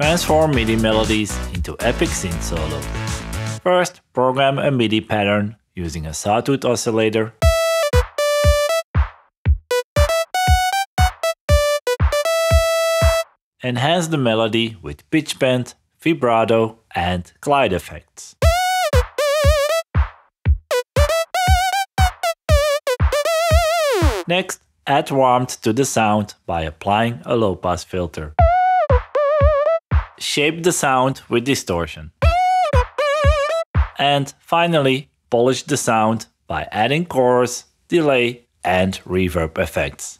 Transform MIDI melodies into epic synth solos. First, program a MIDI pattern using a sawtooth oscillator Enhance the melody with pitch bend, vibrato and glide effects. Next, add warmth to the sound by applying a low-pass filter. Shape the sound with distortion. And finally, polish the sound by adding chorus, delay and reverb effects.